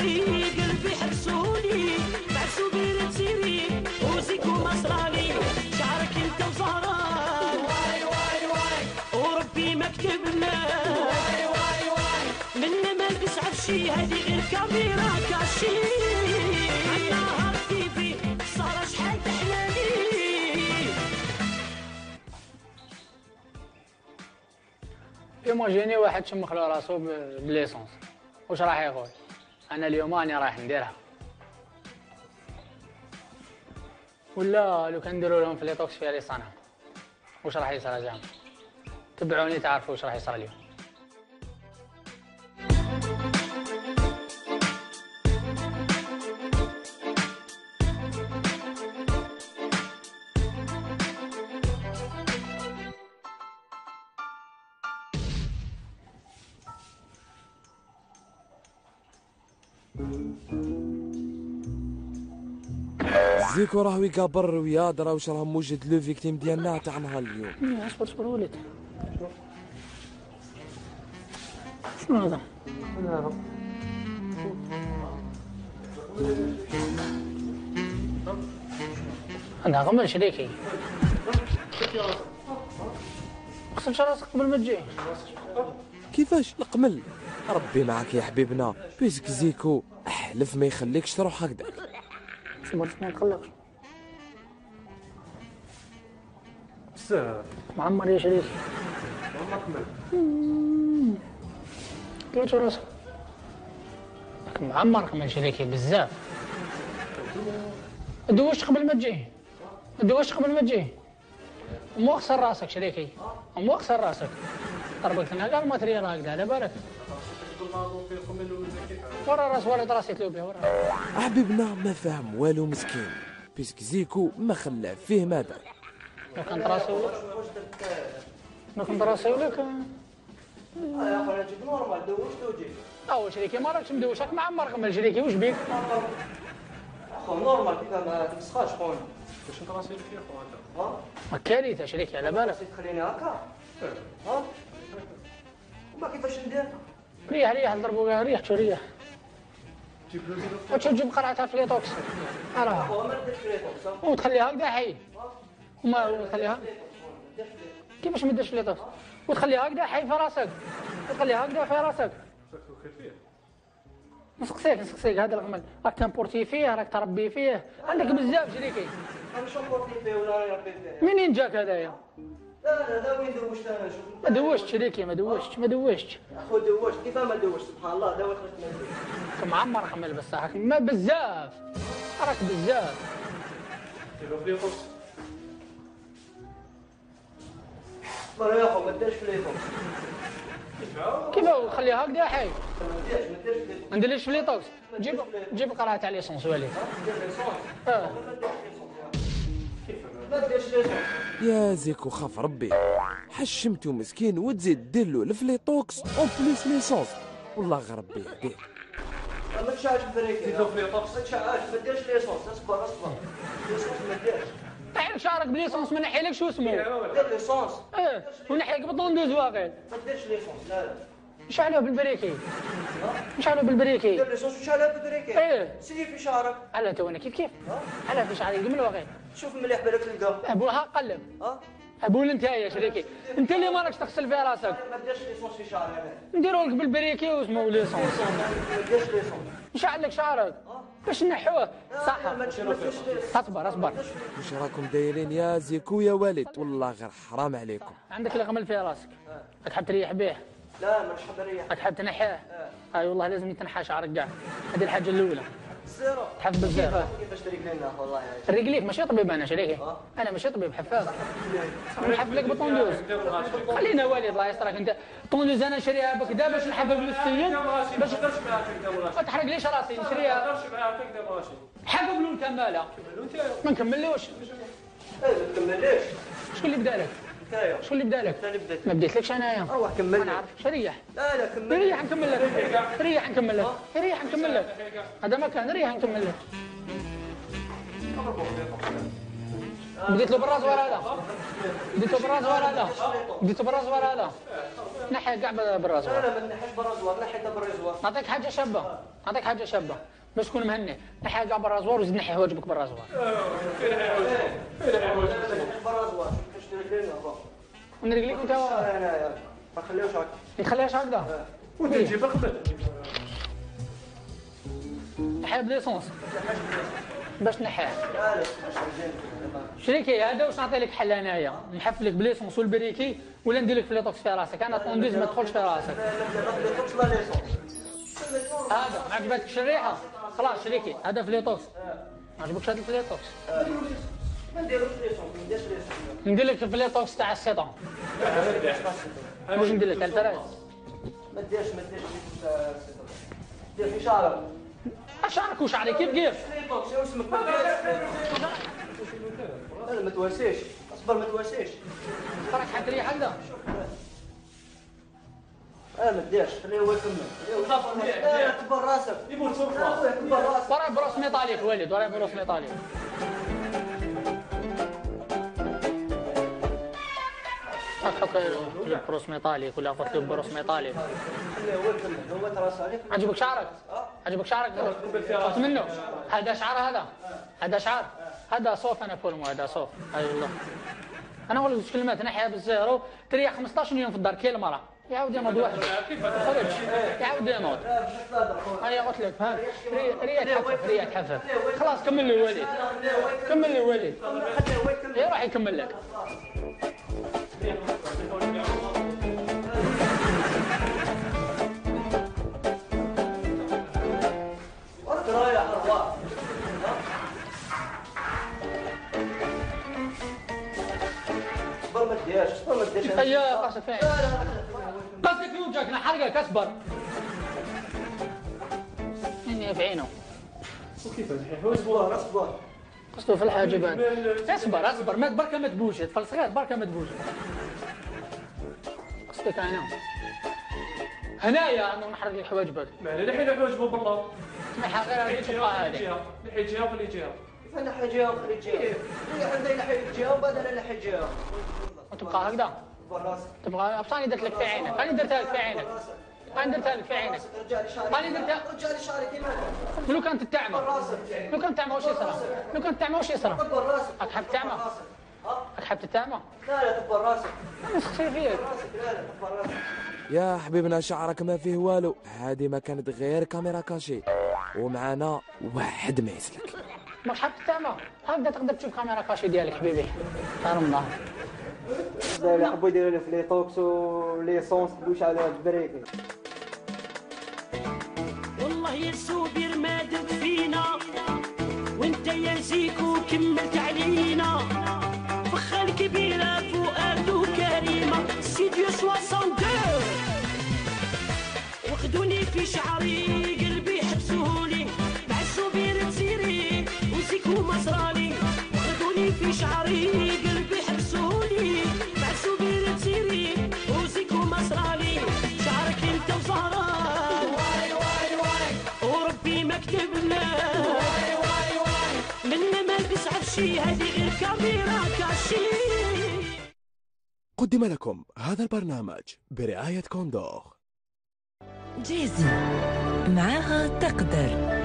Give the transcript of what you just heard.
طريق قلبي بعسو شعرك انت وزهران واي واي واي. وربي ما كتبنا. واي واي واي. من ما هذه غير caméra cachée. النهار تيفي صار شحال تحلالي. imaginez واحد شمخ له راسو ب l'essence. واش راح يقول؟ أنا اليوم راني رايح نديرها. ولا لو كان نديروا لهم Fly-Tox فيها اللي صنع واش راح يصير جام تبعوني تعرفوا واش راح يصير اليوم. زيكو راه يقابر ويا درا واش راه موجد لو فيكتيم ديالنا تاع نهار اليوم اصبر اصبر ولد شنو هذا؟ أنا غمر شريكي خصك راسك قبل ما تجي كيفاش القمل ربي معاك يا حبيبنا. بيسك زيكو. أحلف ما يخليكش تروح هكذاك. صبر ما تقلقش بزاف معمر يا. طلعت راسك راك معمر كمان شريكي بزاف. دوشت قبل ما تجي. دوشت قبل ما تجي. مو اخسر راسك شريكي. مو اخسر راسك. قال ما تري هكذا على بالك ورا رأس ولد راسي تلوبي ورا. حبيبنا ما فاهم والو مسكين. بيسك زيكو ما خلى فيه ما دار لو كنت راسي ولك؟ لو كنت راسي ولك؟ يا اخويا جيت نورمال دوشت وجيت اول شريكي ما راكش مدوش راك معمر قبل شريكي واش بيك؟ أخو نورمال كيف ما تمسخاش خويا واش انت راسي فيه خويا ها ما كارثه شريكي على بالك. راسي تخليني هكا ها؟ وما كيفاش ندير؟ ريح ريح ضربوا ريح شو ريح. جيب له زيرو وتشوف تجيب قرعتها في ما ها وتخليها هكذا حي وما وتخليها. كيفاش ما ديرش في ليتوكس وتخليها هكذا حي في راسك. وتخليها هكذا في راسك. نسقسيك نسقسيك هذا الغمل راك تنبورتي فيه راك تربي فيه. عندك بزاف فيه منين جاك هذايا لا لا لا وين دوشت أنا؟ شوف. ما دوشت شريكي ما دوشت ما دوشت اخو دوشت. كيف ما دوشت؟ سبحان الله. خرجت ما دوشت معمر غمل بصح ما بزاف. راك بزاف. مرة يا أخو ما كيف خليها هكذا حي ما ديرش ما ديرش Fly-Tox ما نديرليش Fly-Tox جيب جيب القرعه تاع l'essence وليد آه. يا زيكو خاف ربي. حشمتو مسكين وتزيد دير له ال Fly-Tox en plus l'essence والله غير ربي يهديه. ما تشعلش briquet زيد له Fly-Tox ما تشعلش ما ديرش l'essence اصبر اصبر l'essence ما ديرش. طيب شعرك ب l'essence ما نحيلك شو اسمه؟ دير l'essence آه ونحيك ب tondeuse واقع ما ديرش l'essence لا لا. نشعلوه بال briquet. نشعلوه بال briquet. دير l'essence وش على بدريكي إيه. سيدي في شعرك. على تو أنا كيف؟ كيف على في شعري قبل واقع شوف مليح بالك تلقاه. أبوها قلب. ها؟ أبو انت يا شريكي. أنت اللي ما راكش تغسل فيها راسك. ما ديرش l'essence في شعري أنا. نديروا لك بال briquet واسمه l'essence ما ديرش l'essence نشعل لك شعرك. باش نحوه. صح. اصبر اصبر. واش راكم دايرين يا زيكو يا والد؟ والله غير حرام عليكم. عندك الغمل في راسك. راك حاب تريح به لا ما نحب نريح حاب تنحيه؟ أي والله لازم يتنحى شعرك كاع هذه الحاجة الأولى. زيرو. تحب بزاف كيفاش لنا والله يا الرجليك ماشي طبيب أنا شريكي أنا ماشي طبيب حفاف. نحفف لك بال tondeuse خلينا والد الله يسترك أنت tondeuse أنا نشريها بكدا باش نحفف للسيد باش ما تقدرش معاك تقدر ولا ما تحرقليش راسي؟ ما نشريها. تقدرش معاك شيء حفظ لون كماله. ما نكملوش إيه ما تكمليش شكون اللي بدأ لك؟ نتايا شكون اللي بدا لك اللي بديت ما بديتلكش انايا روح كمل أنا عارف. شريح. لا لا كمل ريح نكمل لك. ريح نكمل لك. ريح نكمل لك. هذا مكان ريح نكمل لك. بديت له بالرازوار هذا. بديت له بالرازوار هذا. بديت له بالرازوار هذا. نحي كاع بالرازوار أنا ما نحيش بال rasoir نحيتها بال rasoir نعطيك حاجة شابة. نعطيك حاجة شابة. باش تكون مهني. نحي كاع بال rasoir وزيد نحي حواجبك بال rasoir ونريق لك انت أنا ما نخليوش هكا ما تخليهاش هكذا وانت تجيب خدمه نحي ب l'essence باش نحيها لا لا شريكي هذا واش نعطي لك حل انايا نحف لك ب l'essence وال briquet ولا ندير لك Flytox في راسك أنا tondeuse ما تدخلش في راسك لا هذا ما عجبتكش الريحه خلاص شريكي هذا Flytox ما عجبكش هذا ال Flytox ما نديروش l'essence ما نديرش ندير لك تاع l'acétone واش ندير لك؟ التراس ما ديرش ما ديرش دير في شعرك. شعرك وشعري كيف كيف؟ Flytox واش اسمك لا ما تواسيش. أصبر ما تواسيش. راك حد ريحه هكذا لا ما ديرش. خليه هو يكمل كبر راسك. يموت راسك. وراي brosse métallique وليد وراي brosse métallique تحط brosse ميطاليك ولا حط بروس عليك عجبك شعرك؟ عجبك شعرك؟ خذ منه؟ هذا شعر هذا؟ هذا شعر؟ هذا صوف أنا فولمو هذا صوف. أي والله أنا لك كلمات نحيها بالزيرو تريح 15 يوم في الدار كي المرأة. يعاود يموت واحد. خرج. يعاود يموت هيا قلت لك ها؟ ريا تحفف ريا تحفف خلاص كمل لي وليد. كمل لي وليد. راح يكمل لك. هيا قاسك فين قاسك في وجهك نحرقك اصبر اني في عينه وكيف نحي اصبر اصبر قصده في الحاجبات. اصبر اصبر ما بركة ما تبوش تفلسغات بركة ما تبوش قصدك أنا؟ هنايا أنا نحرق لك حواجبك ما نحي الحواجب بالله. اسمعها غير هذه نحي تبقى جهه هذه. جهه نحي جهه خلي جهه نحي جهه وخلي جهه عندي نحي جهه وبعد أنا نحي جهه وتبقى هكذا؟ تبغى ابصاني درت لك في عينك أنا درتها لك في عينك. درتها لك في عينك. رجع لي شعري أنا درتها- رجع لي شعري كيما لو كانت تعمى راسك لو كانت تعمى وش يصرى لو كانت تعمى وش يصرى كبر راسك راك حاب تعمى راك حاب تتعمى لا لا كبر راسك أنا سخسي فيك راسك لا لا كبر راسك يا حبيبنا شعرك ما فيه والو. هذه ما كانت غير كاميرا كاشي. ومعنا واحد ما يسلك. ماك حاب تتعمى هكذا تقدر تشوف caméra cachée ديالك حبيبي. دار الله. يحبوا يديروا لي Flytox و l'essence تدوش على ال briquet. سوبر ما درت فينا وانت يا زيكو كملت علينا. فخة الكبيرة فؤاد وكريمة ستوديو 62 وخدوني في شعري قلبي حبسوني مع السوبر تسيري وزيكو مصراني قدم لكم هذا البرنامج برعاية كوندور جيزي. معاها تقدر.